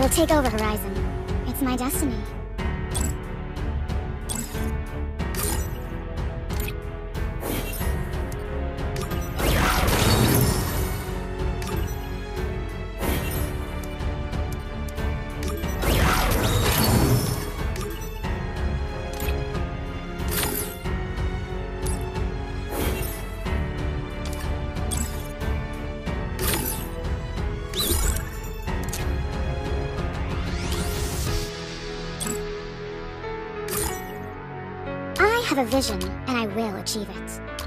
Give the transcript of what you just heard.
will take over Horizon. It's my destiny. Have a vision, and I will achieve it.